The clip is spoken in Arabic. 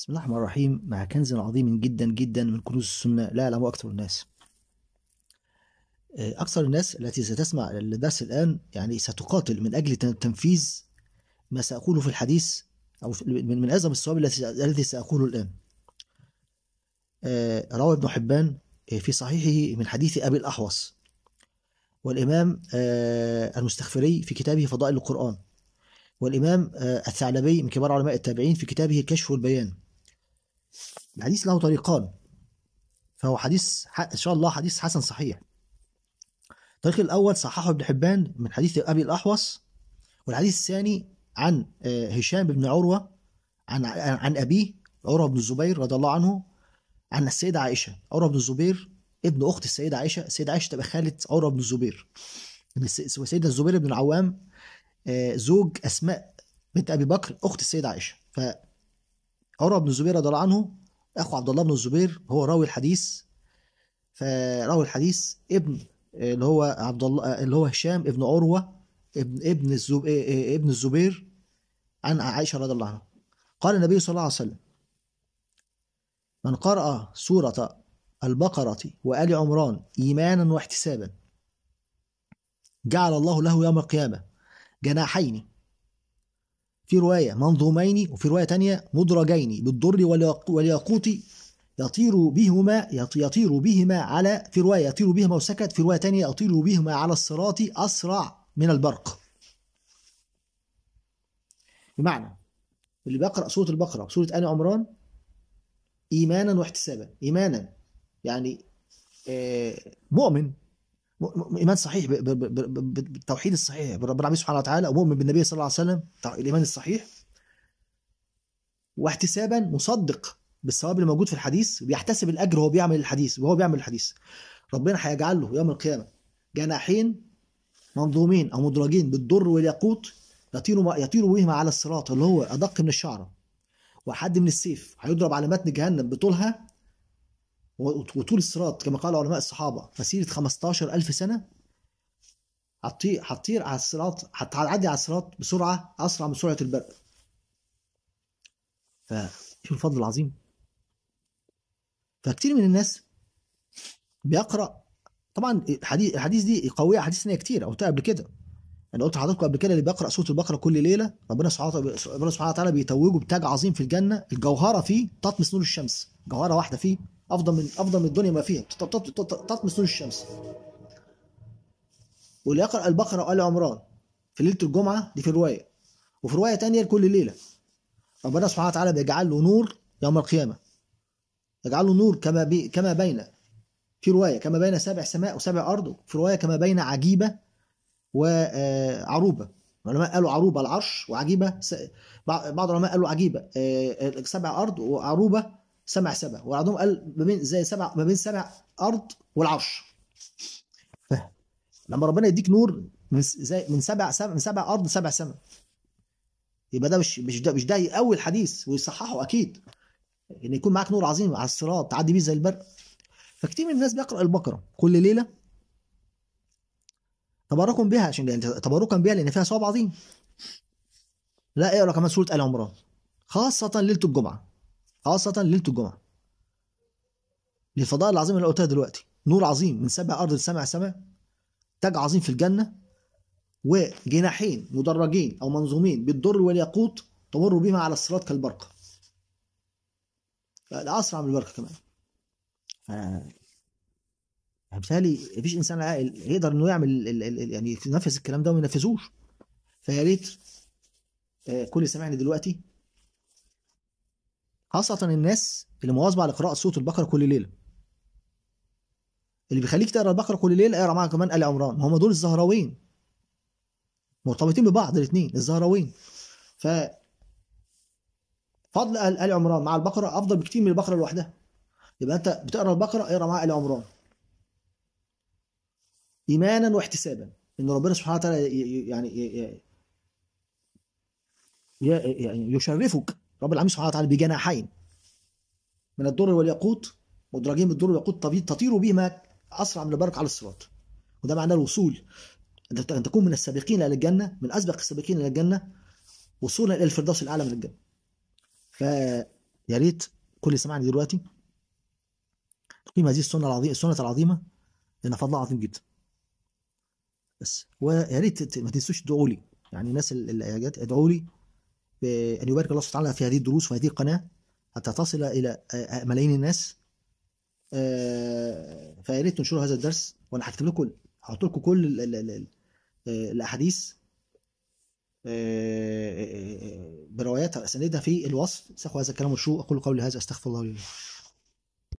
بسم الله الرحمن الرحيم. مع كنز عظيم جدا جدا من كنوز السنة. لا يعلمه أكثر الناس. أكثر الناس التي ستسمع الدرس الآن يعني ستقاتل من أجل تنفيذ ما سأقوله في الحديث أو من أعظم الصواب الذي سأقوله الآن. روى ابن حبان في صحيحه من حديث أبي الأحوص. والإمام المستغفري في كتابه فضائل القرآن. والإمام الثعلبي من كبار علماء التابعين في كتابه كشف البيان. الحديث له طريقان. فهو حديث إن شاء الله حديث حسن صحيح. الطريق الأول صححه ابن حبان من حديث أبي الأحوص والحديث الثاني عن هشام بن عروة عن عن أبيه عروة بن الزبير رضي الله عنه عن السيدة عائشة. عروة بن الزبير ابن أخت السيدة عائشة. السيدة عائشة تبقى خالة عروة بن الزبير. السيدة الزبير بن العوام زوج أسماء بنت أبي بكر أخت السيدة عائشة. فعروة بن الزبير رضي الله عنه أخو عبد الله بن الزبير هو راوي الحديث. فراوي الحديث ابن اللي هو عبد الله اللي هو هشام ابن عروة ابن ابن الزب... ابن الزبير عن عائشة رضي الله عنها. قال النبي صلى الله عليه وسلم من قرأ سورة البقرة وآل عمران إيمانا واحتسابا جعل الله له يوم القيامة جناحين في رواية منظومين وفي رواية تانية مدرجين بالضر والياقوت يطير بهما يطير بهما على في رواية يطير بهما وسكت في رواية تانية يطير بهما على الصراط أسرع من البرق. بمعنى اللي بيقرأ سورة البقرة سورة آل عمران إيمانا واحتسابا إيمانا يعني مؤمن إيمان صحيح بالتوحيد الصحيح. برب سبحانه وتعالى ومؤمن بالنبي صلى الله عليه وسلم الإيمان الصحيح. واحتسابا مصدق بالثواب اللي موجود في الحديث بيحتسب الأجر وهو بيعمل الحديث وهو بيعمل الحديث. ربنا هيجعل له يوم القيامة جناحين منظومين أو مدرجين بالضر والياقوت يطير يطير بهما على الصراط اللي هو أدق من الشعرة. وحد من السيف هيضرب على متن جهنم بطولها وطول الصراط كما قال علماء الصحابة مسيرة 15000 سنة هتطير هتطير على الصراط هتعدي على الصراط بسرعة أسرع من سرعة البرق. فشوف الفضل العظيم. فكتير من الناس بيقرأ طبعا الحديث الحديث دي قوية ثانية كتير قلتها قبل كده. أنا قلت لحضراتكم قبل كده اللي بيقرأ سورة البقرة كل ليلة ربنا سبحانه ربنا سبحانه وتعالى بيتوجه بتاج عظيم في الجنة الجوهرة فيه تطمس نور الشمس جوهرة واحدة فيه أفضل من أفضل من الدنيا ما فيها. تطمس نور الشمس. واللي يقرأ البقرة وآل عمران في ليلة الجمعة دي في رواية. وفي رواية تانية لكل ليلة. ربنا سبحانه وتعالى بيجعل له نور يوم القيامة. يجعل له نور كما بي كما بين. في رواية كما بين سبع سماء وسبع أرض. في رواية كما بين عجيبة وعروبه العلماء قالوا عروبة العرش وعجيبة بعض العلماء قالوا عجيبة. سبع أرض وعروبة سبع سبع وبعضهم قال ما بين زي سبع ما بين سبع أرض والعرش. لما ربنا يديك نور من زي من سبع سبع من سبع أرض سبع سماء. يبقى ده مش مش ده مش ده يقوي الحديث ويصححه أكيد. إن يكون معاك نور عظيم على الصراط تعدي بيه زي البرق فكتير من الناس بيقرأ البقرة كل ليلة. تبركا بها عشان تبركا بها لأن فيها ثواب عظيم. لا اقرأ كمان سورة آل عمران خاصة ليلة الجمعة. خاصة ليلة الجمعة للفضائل العظيمة اللي قلتها دلوقتي. نور عظيم من سبع أرض لسبع سماء. تاج عظيم في الجنة. وجناحين مدرجين أو منظومين بالضر والياقوت تمر بهما على الصراط كالبرق. الأسرع من البرق كمان. ف بالتالي مفيش إنسان عاقل يقدر إنه يعمل يعني ينفذ الكلام ده وما ينفذوش. فيا ريت كل سامعني دلوقتي خاصة الناس اللي مواظبة على قراءة سورة البقرة كل ليلة. اللي بيخليك تقرأ البقرة كل ليلة اقرأ معاها كمان آل عمران، ما هم دول الزهراوين. مرتبطين ببعض الاثنين الزهراوين. ف فضل آل عمران مع البقرة أفضل بكتير من البقرة لوحدها. يبقى أنت بتقرأ البقرة اقرأ معاها آل عمران. إيمانا واحتسابا إن ربنا سبحانه وتعالى يعني يعني يشرفك رب العالمين سبحانه وتعالى بجناحين من الدر والياقوت مدرجين بالدر والياقوت تطير بهما أسرع من البرق على الصراط. وده معناه الوصول. أن تكون من السابقين إلى الجنة من أسبق السابقين إلى الجنة وصولا إلى الفردوس الأعلى من الجنة. ف يا ريت كل اللي سمعني دلوقتي تقيم هذه السنة العظيمه السنة العظيمة لأن فضلها عظيم جدا. بس ويا ريت ما تنسوش تدعوا لي يعني الناس ال- اللي جت ادعوا لي بان يبارك الله سبحانه وتعالى في هذه الدروس وهذه القناة حتى تصل آه، ملايين الناس. آه، فيا ريت تنشروا هذا الدرس وأنا هكتب لكم هحط لكم كل آه، الأحاديث آه، برواياتها واسانيدها في الوصف. سأخذ هذا الكلام والشو أقول قولي هذا أستغفر الله لي.